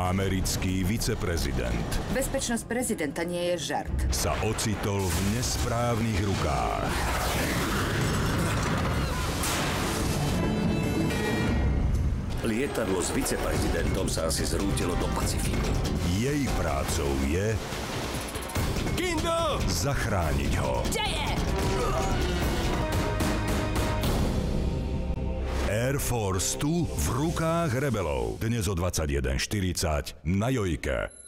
Americký viceprezident Bezpečnosť prezidenta nie je žart. sa ocitol v nesprávnych rukách. Lietadlo s viceprezidentom sa asi zrútilo do Pacifiku. Jej prácou je Kindo! zachrániť ho. Air Force tu v rukách rebelov. Dnes o 21.40 na Jojke.